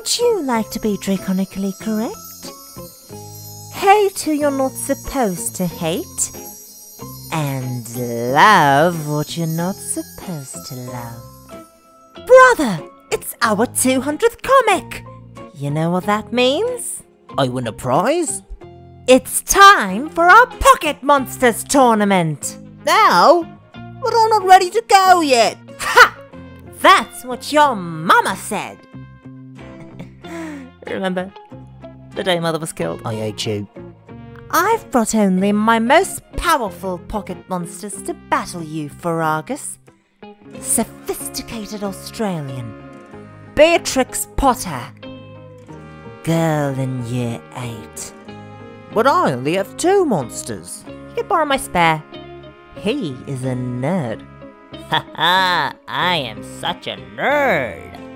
Would you like to be draconically correct? Hate who you're not supposed to hate, and love what you're not supposed to love. Brother, it's our 200th comic! You know what that means? I win a prize? It's time for our Pocket Monsters tournament! Now? But I'm not ready to go yet! Ha! That's what your mama said! Remember the day mother was killed? I hate you. I've brought only my most powerful pocket monsters to battle you, Ferragus. Sophisticated Australian. Beatrix Potter. Girl in year 8. But I only have two monsters. You can borrow my spare. He is a nerd. Ha ha! I am such a nerd.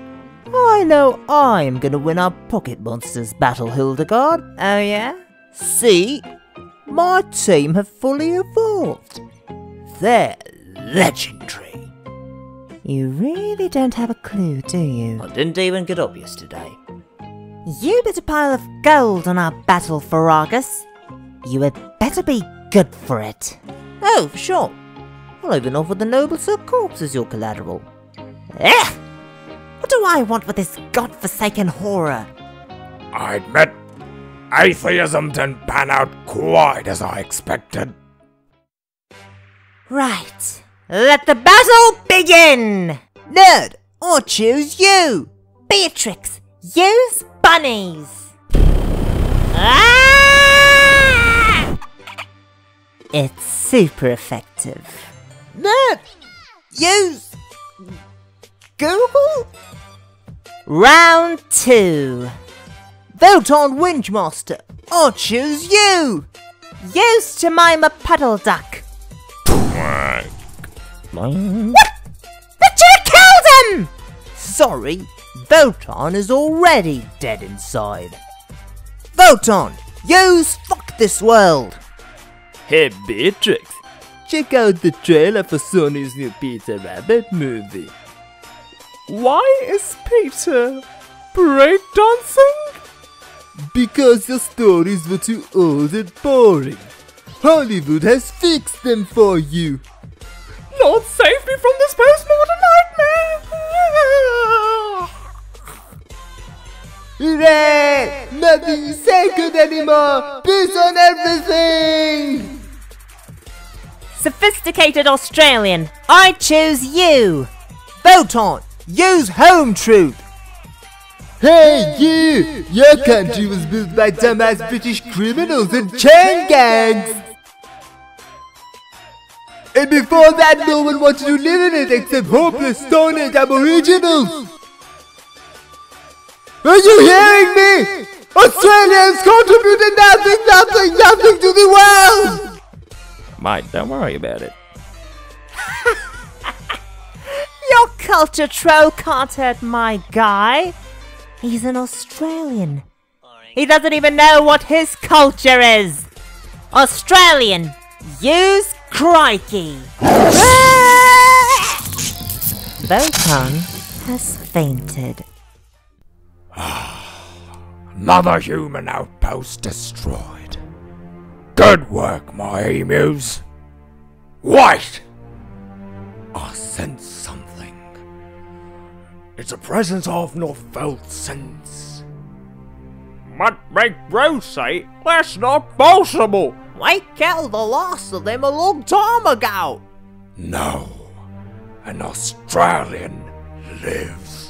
I know I'm gonna win our Pocket Monsters battle, Hildegard. Oh yeah? See? My team have fully evolved. They're legendary. You really don't have a clue, do you? I didn't even get up yesterday. You bet a pile of gold on our battle, Ferragus. You had better be good for it. Oh, for sure. I'll even offer the noble Sir Corpse as your collateral. Eh! What do I want with this god-forsaken horror? I admit, atheism didn't pan out quite as I expected. Right. Let the battle begin! Nerd, I choose you! Beatrix, use bunnies! Ah! It's super effective. Nerd, use Google? Round two. Voton Windmaster. I choose you! Use Jemima Puddle Duck. What? But you killed him! Sorry, Voton is already dead inside. Voton, use Fuck This World! Hey Beatrix, check out the trailer for Sony's new Peter Rabbit movie. Why is Peter breakdancing? Because your stories were too old and boring. Hollywood has fixed them for you. Lord save me from this postmodern nightmare! Hooray! Nothing is sacred anymore! Peace on everything! Sophisticated Australian, I choose you! Voton, use Home Truth! Hey you! Your country was built by dumbass British criminals and chain gangs! And before that no one wanted to live in it except hopeless stone age aboriginals! Are you hearing me? Australians contributed nothing, nothing, nothing to the world! Mate, don't worry about it. Culture troll can't hurt my guy. He's an Australian. He doesn't even know what his culture is. Australian, use crikey. Voton has fainted. Another human outpost destroyed. Good work, my emus. White! I sense. It's a presence I've not felt since. But make Bro say that's not possible. We killed the last of them a long time ago! No, an Australian lives.